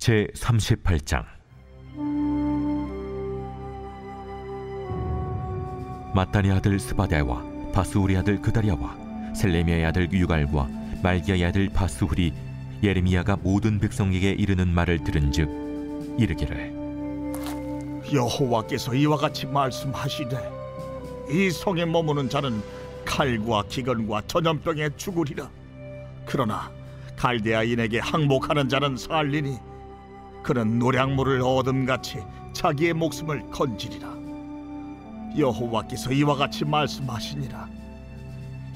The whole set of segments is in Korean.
제 38장. 마따니 아들 스바데와 바스우리 아들 그다리아와 셀레미아의 아들 유갈과 말기야의 아들 바스후리 예레미야가 모든 백성에게 이르는 말을 들은즉 이르기를. 여호와께서 이와 같이 말씀하시되 이 성에 머무는 자는 칼과 기근과 전염병에 죽으리라. 그러나 갈대아인에게 항복하는 자는 살리니 그는 노량물을 얻음같이 자기의 목숨을 건지리라. 여호와께서 이와 같이 말씀하시니라.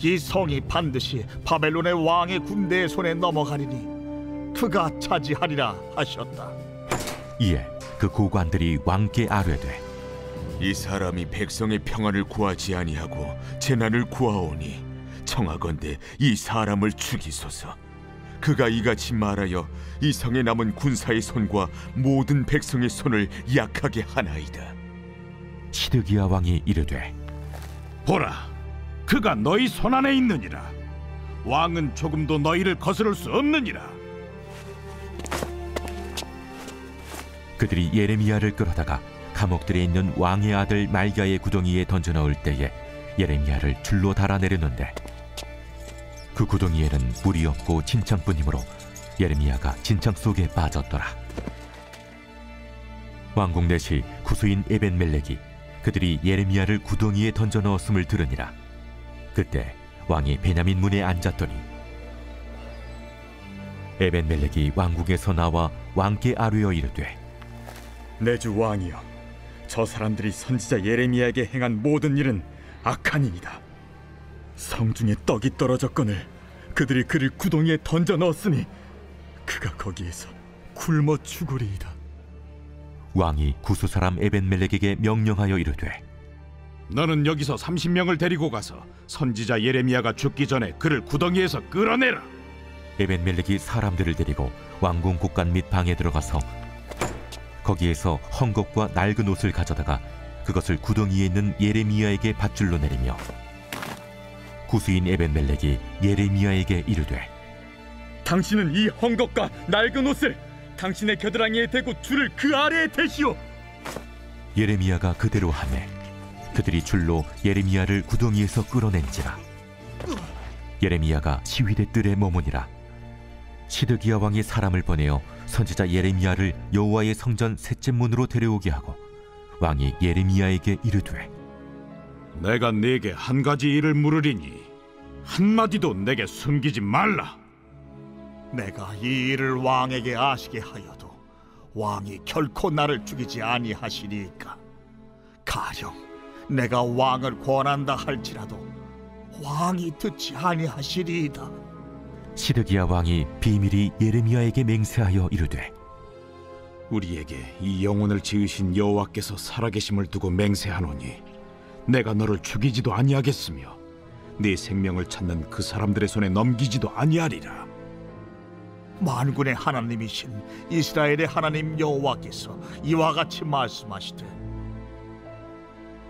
이 성이 반드시 바벨론의 왕의 군대의 손에 넘어가리니 그가 차지하리라 하셨다. 이에 그 고관들이 왕께 아뢰되 이 사람이 백성의 평안을 구하지 아니하고 재난을 구하오니 청하건대 이 사람을 죽이소서. 그가 이같이 말하여 이 성에 남은 군사의 손과 모든 백성의 손을 약하게 하나이다. 시드기야 왕이 이르되 보라, 그가 너희 손 안에 있느니라. 왕은 조금도 너희를 거스를 수 없느니라. 그들이 예레미야를 끌어다가 감옥들에 있는 왕의 아들 말가의 구덩이에 던져 넣을 때에 예레미야를 줄로 달아내렸는데 그 구덩이에는 물이 없고 진창뿐이므로 예레미야가 진창 속에 빠졌더라. 왕궁 내시 구수인 에벤멜렉이 그들이 예레미야를 구덩이에 던져 넣었음을 들으니라. 그때 왕이 베냐민 문에 앉았더니 에벤멜렉이 왕궁에서 나와 왕께 아뢰어 이르되 내 주 왕이여 저 사람들이 선지자 예레미야에게 행한 모든 일은 악한이니이다 성중에 떡이 떨어졌거늘 그들이 그를 구덩이에 던져 넣었으니 그가 거기에서 굶어 죽으리이다 왕이 구수 사람 에벤멜렉에게 명령하여 이르되 너는 여기서 30명을 데리고 가서 선지자 예레미야가 죽기 전에 그를 구덩이에서 끌어내라. 에벤멜렉이 사람들을 데리고 왕궁 곳간 및 방에 들어가서 거기에서 헝겊과 낡은 옷을 가져다가 그것을 구덩이에 있는 예레미야에게 밧줄로 내리며 구수인 에벤멜렉이 예레미야에게 이르되 당신은 이 헝겊과 낡은 옷을 당신의 겨드랑이에 대고 줄을 그 아래에 대시오. 예레미야가 그대로 하매 그들이 줄로 예레미야를 구덩이에서 끌어낸지라. 예레미야가 시위대 뜰에 머무니라. 시드기야 왕이 사람을 보내어 선지자 예레미야를 여호와의 성전 셋째 문으로 데려오게 하고 왕이 예레미야에게 이르되 내가 네게 한 가지 일을 물으리니 한 마디도 내게 숨기지 말라. 내가 이 일을 왕에게 아시게 하여도 왕이 결코 나를 죽이지 아니하시리이까 가령 내가 왕을 권한다 할지라도 왕이 듣지 아니하시리이다 시드기야 왕이 비밀이 예레미야에게 맹세하여 이르되 우리에게 이 영혼을 지으신 여호와께서 살아계심을 두고 맹세하노니 내가 너를 죽이지도 아니하겠으며 네 생명을 찾는 그 사람들의 손에 넘기지도 아니하리라. 만군의 하나님이신 이스라엘의 하나님 여호와께서 이와 같이 말씀하시되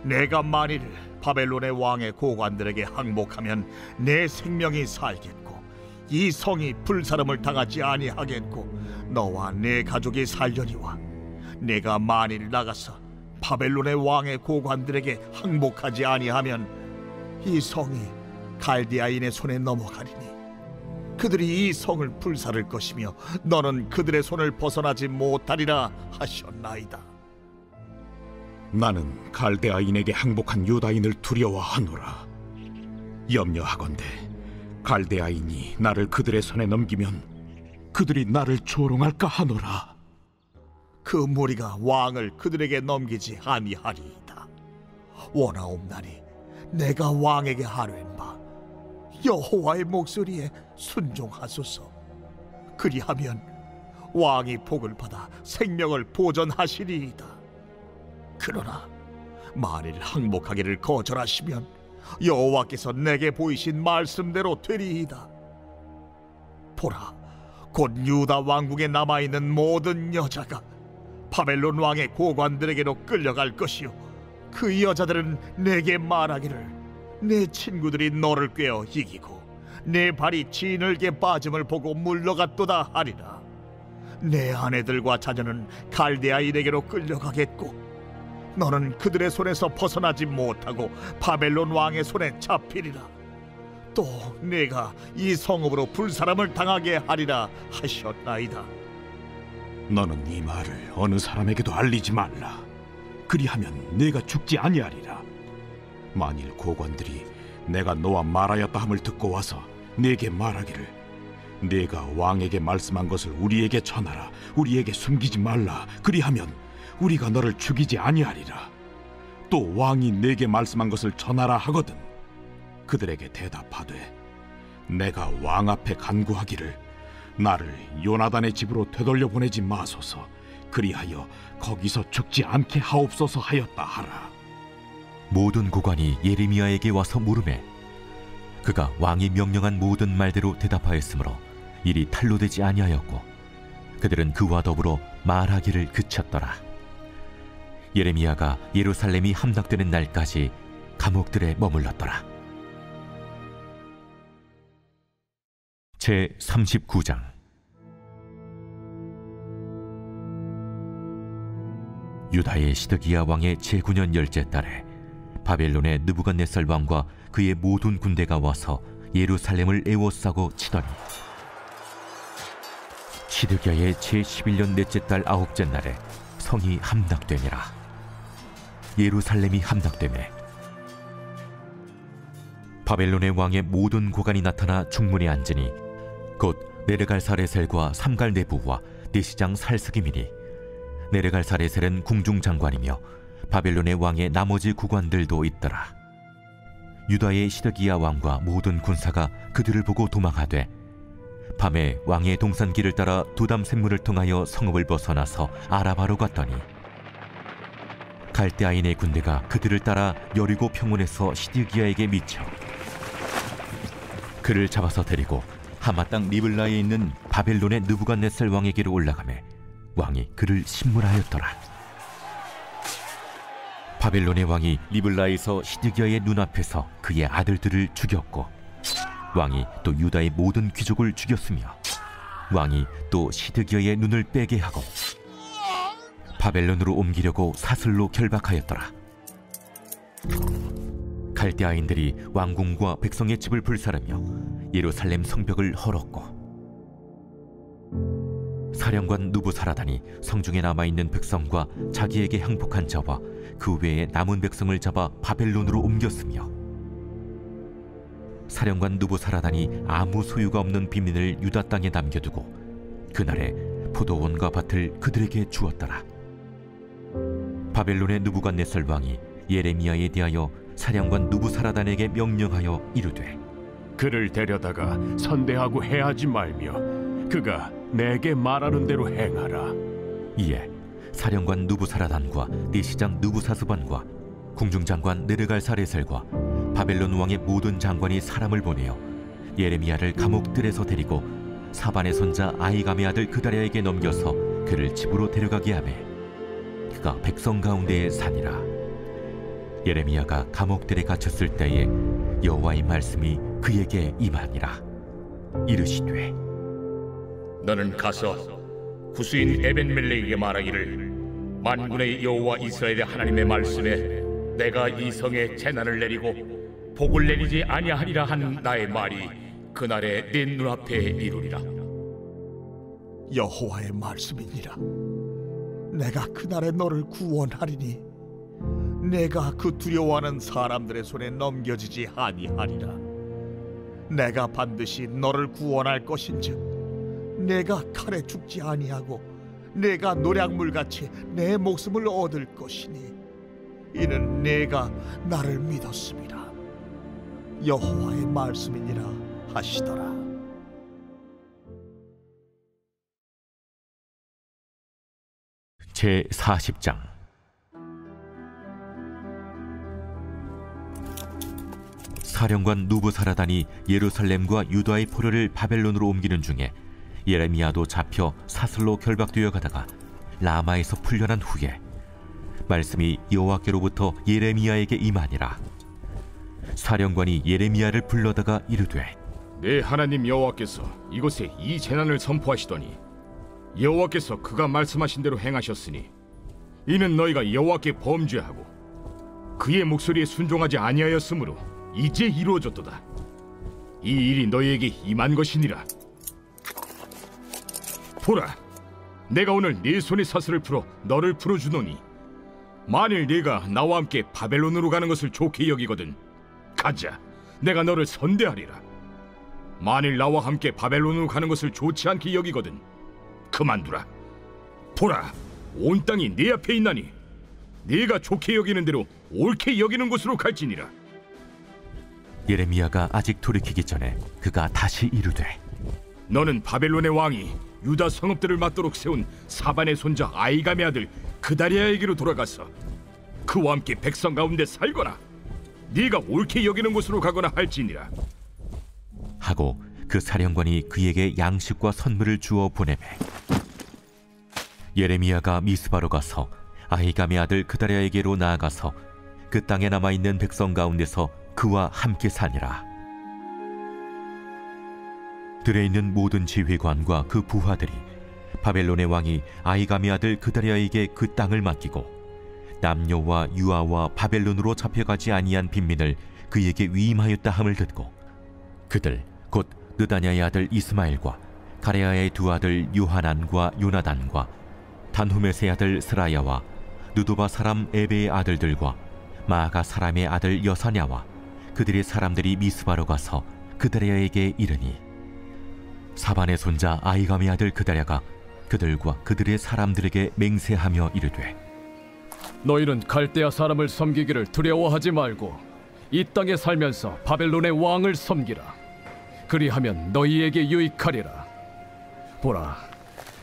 내가 만일 바벨론의 왕의 고관들에게 항복하면 내 생명이 살겠고 이 성이 불사름을 당하지 아니하겠고 너와 내 가족이 살려니와 내가 만일 나가서 바벨론의 왕의 고관들에게 항복하지 아니하면 이 성이 갈디아인의 손에 넘어가리니 그들이 이 성을 불사를 것이며 너는 그들의 손을 벗어나지 못하리라 하셨나이다. 나는 갈대아인에게 항복한 유다인을 두려워하노라. 염려하건대 갈대아인이 나를 그들의 손에 넘기면 그들이 나를 조롱할까 하노라. 그 무리가 왕을 그들에게 넘기지 아니하리이다. 원하옵나니 내가 왕에게 하랜 바 여호와의 목소리에 순종하소서. 그리하면 왕이 복을 받아 생명을 보전하시리이다. 그러나 만일 항복하기를 거절하시면 여호와께서 내게 보이신 말씀대로 되리이다. 보라, 곧 유다 왕국에 남아 있는 모든 여자가 바벨론 왕의 고관들에게로 끌려갈 것이요 그 여자들은 내게 말하기를 내 친구들이 너를 꿰어 이기고 내 발이 진흙에 빠짐을 보고 물러갔도다 하리라. 내 아내들과 자녀는 갈대아인에게로 끌려가겠고 너는 그들의 손에서 벗어나지 못하고 바벨론 왕의 손에 잡히리라. 또 내가 이 성읍으로 불사람을 당하게 하리라 하셨나이다. 너는 이 말을 어느 사람에게도 알리지 말라. 그리하면 내가 죽지 아니하리라. 만일 고관들이 내가 너와 말하였다 함을 듣고 와서 내게 말하기를 내가 왕에게 말씀한 것을 우리에게 전하라. 우리에게 숨기지 말라. 그리하면 우리가 너를 죽이지 아니하리라. 또 왕이 내게 말씀한 것을 전하라 하거든 그들에게 대답하되 내가 왕 앞에 간구하기를 나를 요나단의 집으로 되돌려 보내지 마소서 그리하여 거기서 죽지 않게 하옵소서 하였다 하라. 모든 고관이 예레미야에게 와서 물음에 그가 왕이 명령한 모든 말대로 대답하였으므로 일이 탄로되지 아니하였고 그들은 그와 더불어 말하기를 그쳤더라. 예레미야가 예루살렘이 함락되는 날까지 감옥들에 머물렀더라. 제 39장 유다의 시드기야 왕의 제9년 열째 달에 바벨론의 느부갓네살 왕과 그의 모든 군대가 와서 예루살렘을 에워싸고 치더니 시드기야의 제11년 넷째 달 아홉째 날에 성이 함락되니라. 예루살렘이 함락되매 바벨론의 왕의 모든 고관이 나타나 중문에 앉으니 곧 네르갈 사레셀과 삼갈 네부와 내시장 살스기민이 네르갈사레셀은 궁중장관이며 바벨론의 왕의 나머지 구관들도 있더라. 유다의 시드기야 왕과 모든 군사가 그들을 보고 도망하되 밤에 왕의 동산길을 따라 두담 샘물을 통하여 성읍을 벗어나서 아라바로 갔더니 갈대아인의 군대가 그들을 따라 여리고 평원에서 시드기야에게 미쳐 그를 잡아서 데리고 하마 땅 리블라에 있는 바벨론의 느부갓네살 왕에게로 올라가매 왕이 그를 신문하였더라. 바벨론의 왕이 리블라에서 시드기야의 눈앞에서 그의 아들들을 죽였고 왕이 또 유다의 모든 귀족을 죽였으며 왕이 또 시드기야의 눈을 빼게 하고 바벨론으로 옮기려고 사슬로 결박하였더라. 갈대아인들이 왕궁과 백성의 집을 불사르며 예루살렘 성벽을 헐었고 사령관 누부사라단이 성중에 남아 있는 백성과 자기에게 항복한 자와 그 외에 남은 백성을 잡아 바벨론으로 옮겼으며 사령관 누부사라단이 아무 소유가 없는 비민을 유다 땅에 남겨두고 그날에 포도원과 밭을 그들에게 주었더라. 바벨론의 누부갓네살 왕이 예레미야에 대하여 사령관 누부사라단에게 명령하여 이르되 그를 데려다가 선대하고 해하지 말며 그가 내게 말하는 대로 행하라. 이에 사령관 누부사라단과 내시장 누부사스반과 궁중장관 느르갈사레셀과 바벨론 왕의 모든 장관이 사람을 보내어 예레미야를 감옥들에서 데리고 사반의 손자 아이감의 아들 그다랴에게 넘겨서 그를 집으로 데려가게 하매 그가 백성 가운데에 사니라 예레미야가 감옥들에 갇혔을 때에 여호와의 말씀이 그에게 임하니라 이르시되 너는 가서 구수인 에벤멜렉에게 말하기를 만군의 여호와 이스라엘의 하나님의 말씀에 내가 이 성에 재난을 내리고 복을 내리지 아니하리라 한 나의 말이 그날에 네 눈앞에 이루리라. 여호와의 말씀이니라. 내가 그날에 너를 구원하리니 내가 그 두려워하는 사람들의 손에 넘겨지지 아니하리라. 내가 반드시 너를 구원할 것인즉 내가 칼에 죽지 아니하고 내가 노략물같이 내 목숨을 얻을 것이니 이는 내가 나를 믿었습니다. 여호와의 말씀이니라 하시더라. 제 40장. 사령관 누부사라단이 예루살렘과 유다의 포로를 바벨론으로 옮기는 중에 예레미야도 잡혀 사슬로 결박되어 가다가 라마에서 풀려난 후에 말씀이 여호와께로부터 예레미야에게 임하니라 사령관이 예레미야를 불러다가 이르되 내 하나님 여호와께서 이곳에 이 재난을 선포하시더니 여호와께서 그가 말씀하신 대로 행하셨으니 이는 너희가 여호와께 범죄하고 그의 목소리에 순종하지 아니하였으므로 이제 이루어졌도다. 이 일이 너희에게 임한 것이니라. 보라, 내가 오늘 네 손의 사슬을 풀어 너를 풀어주노니 만일 네가 나와 함께 바벨론으로 가는 것을 좋게 여기거든 가자, 내가 너를 선대하리라. 만일 나와 함께 바벨론으로 가는 것을 좋지 않게 여기거든 그만두라. 보라, 온 땅이 네 앞에 있나니 네가 좋게 여기는 대로 옳게 여기는 곳으로 갈지니라. 예레미야가 아직 돌이키기 전에 그가 다시 이르되 너는 바벨론의 왕이 유다 성읍들을 맞도록 세운 사반의 손자 아이감의 아들 그다리아에게로 돌아가서 그와 함께 백성 가운데 살거나 네가 옳게 여기는 곳으로 가거나 할지니라. 하고 그 사령관이 그에게 양식과 선물을 주어 보내매 예레미야가 미스바로 가서 아히감의 아들 그다리아에게로 나아가서 그 땅에 남아 있는 백성 가운데서 그와 함께 사니라 들에 있는 모든 지휘관과 그 부하들이 바벨론의 왕이 아히감의 아들 그다리아에게 그 땅을 맡기고 남녀와 유아와 바벨론으로 잡혀가지 아니한 빈민을 그에게 위임하였다 함을 듣고 그들 곧 느다냐의 아들 이스마엘과 가레아의 두 아들 요하난과 요나단과 단후메스의 아들 스라야와 누도바 사람 에베의 아들들과 마가 사람의 아들 여사냐와 그들의 사람들이 미스바로 가서 그다랴에게 이르니 사반의 손자 아이감의 아들 그다랴가 그들과 그들의 사람들에게 맹세하며 이르되 너희는 갈대아 사람을 섬기기를 두려워하지 말고 이 땅에 살면서 바벨론의 왕을 섬기라. 그리하면 너희에게 유익하리라. 보라,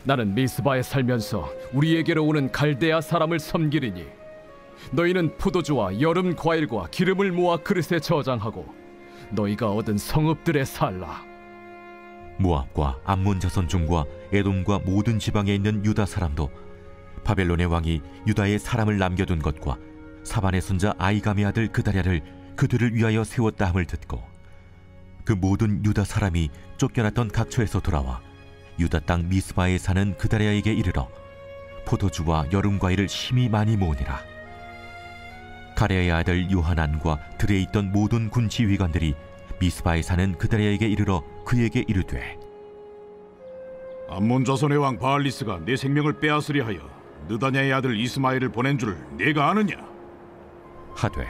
나는 미스바에 살면서 우리에게로 오는 갈대아 사람을 섬기리니 너희는 포도주와 여름 과일과 기름을 모아 그릇에 저장하고 너희가 얻은 성읍들에 살라. 모압과 암몬 자손 중과 에돔과 모든 지방에 있는 유다 사람도 바벨론의 왕이 유다에 사람을 남겨둔 것과 사반의 손자 아이감의 아들 그다랴를 그들을 위하여 세웠다 함을 듣고 그 모든 유다 사람이 쫓겨났던 각처에서 돌아와 유다 땅 미스바에 사는 그다랴에게 이르러 포도주와 여름 과일을 심히 많이 모으니라. 가레의 아들 요하난과 들에 있던 모든 군 지휘관들이 미스바에 사는 그다랴에게 이르러 그에게 이르되 암몬 자손의 왕 바알리스가 내 생명을 빼앗으려 하여 느다냐의 아들 이스마엘을 보낸 줄 네가 아느냐? 하되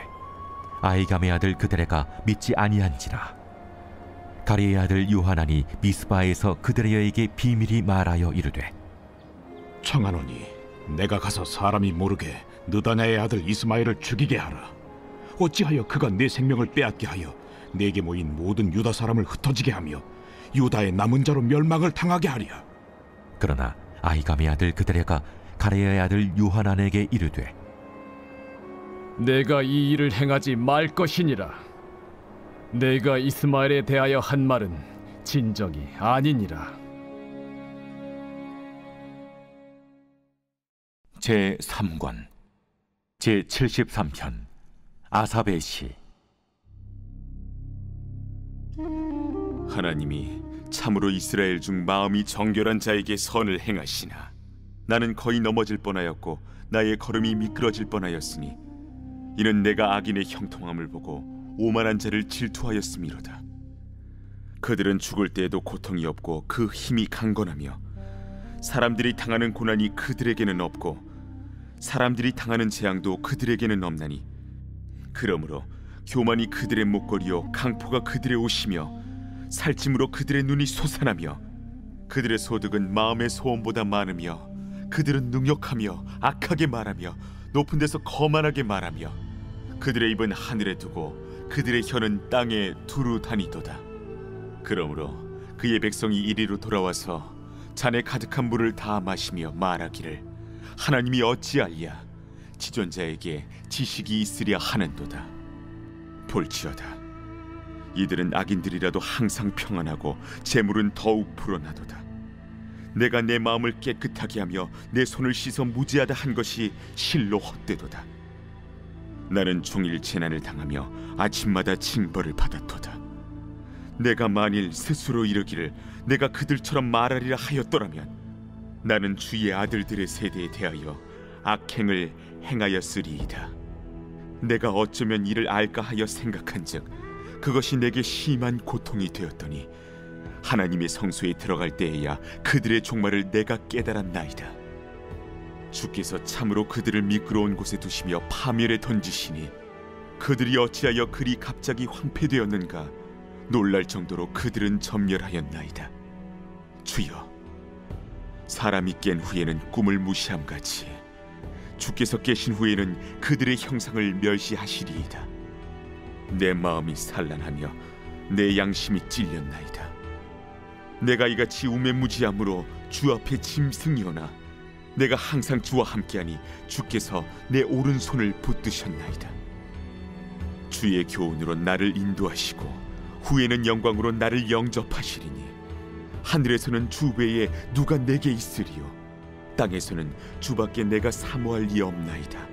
아이감의 아들 그들에가 믿지 아니한지라 가리의 아들 요하난이 미스바에서 그들에게 비밀이 말하여 이르되 청하노니 내가 가서 사람이 모르게 느다냐의 아들 이스마엘을 죽이게 하라. 어찌하여 그가 내 생명을 빼앗게 하여 내게 모인 모든 유다 사람을 흩어지게 하며 유다의 남은 자로 멸망을 당하게 하랴. 그러나 아이감의 아들 그들에가 가레의 아들 요하난에게 이르되 내가 이 일을 행하지 말 것이니라. 내가 이스마엘에 대하여 한 말은 진정이 아니니라. 제 3권 제 73편 아사베 시 하나님이 참으로 이스라엘 중 마음이 정결한 자에게 선을 행하시나 나는 거의 넘어질 뻔하였고 나의 걸음이 미끄러질 뻔하였으니 이는 내가 악인의 형통함을 보고 오만한 자를 질투하였음이로다. 그들은 죽을 때에도 고통이 없고 그 힘이 강건하며 사람들이 당하는 고난이 그들에게는 없고 사람들이 당하는 재앙도 그들에게는 없나니 그러므로 교만이 그들의 목걸이요 강포가 그들의 옷이며 살찜으로 그들의 눈이 솟아나며 그들의 소득은 마음의 소원보다 많으며 그들은 능욕하며 악하게 말하며 높은 데서 거만하게 말하며 그들의 입은 하늘에 두고 그들의 혀는 땅에 두루 다니도다. 그러므로 그의 백성이 이리로 돌아와서 잔에 가득한 물을 다 마시며 말하기를 하나님이 어찌알랴? 지존자에게 지식이 있으랴 하는도다. 볼지어다 이들은 악인들이라도 항상 평안하고 재물은 더욱 불어나도다. 내가 내 마음을 깨끗하게 하며 내 손을 씻어 무지하다 한 것이 실로 헛되도다. 나는 종일 재난을 당하며 아침마다 징벌을 받았도다. 내가 만일 스스로 이르기를 내가 그들처럼 말하리라 하였더라면 나는 주의 아들들의 세대에 대하여 악행을 행하였으리이다. 내가 어쩌면 이를 알까 하여 생각한즉 그것이 내게 심한 고통이 되었더니 하나님의 성소에 들어갈 때에야 그들의 종말을 내가 깨달았나이다. 주께서 참으로 그들을 미끄러운 곳에 두시며 파멸에 던지시니 그들이 어찌하여 그리 갑자기 황폐되었는가 놀랄 정도로 그들은 점멸하였나이다. 주여, 사람이 깬 후에는 꿈을 무시함 같이 주께서 깨신 후에는 그들의 형상을 멸시하시리이다. 내 마음이 산란하며 내 양심이 찔렸나이다. 내가 이같이 우매무지함으로 주 앞에 짐승이오나 내가 항상 주와 함께하니 주께서 내 오른손을 붙드셨나이다. 주의 교훈으로 나를 인도하시고 후에는 영광으로 나를 영접하시리니 하늘에서는 주 외에 누가 내게 있으리요 땅에서는 주밖에 내가 사모할 이 없나이다.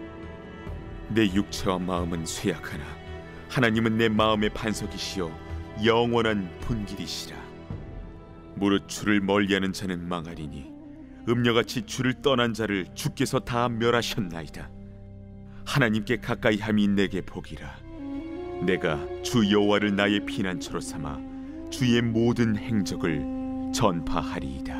내 육체와 마음은 쇠약하나 하나님은 내 마음의 반석이시요 영원한 분길이시라. 무릇 주를 멀리하는 자는 망하리니 음녀같이 주를 떠난 자를 주께서 다 멸하셨나이다. 하나님께 가까이 함이 내게 복이라. 내가 주 여호와를 나의 피난처로 삼아 주의 모든 행적을 전파하리이다.